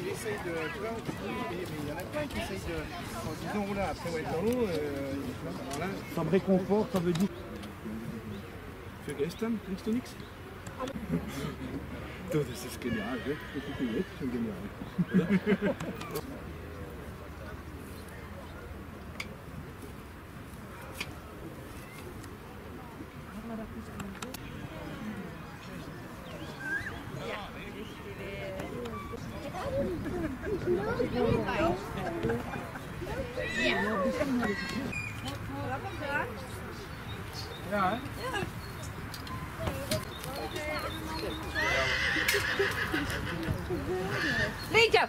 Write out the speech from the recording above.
Il essaye, de. Tu vois, mais il y en a plein qui essayent de. En disant, oula, après Waterloo, euh, alors là, Vom réconfort, ça veut dire. Vergesst dann, kriegst du nichts? Du, das ist genial, gell? Das Rồi. Đi chụp.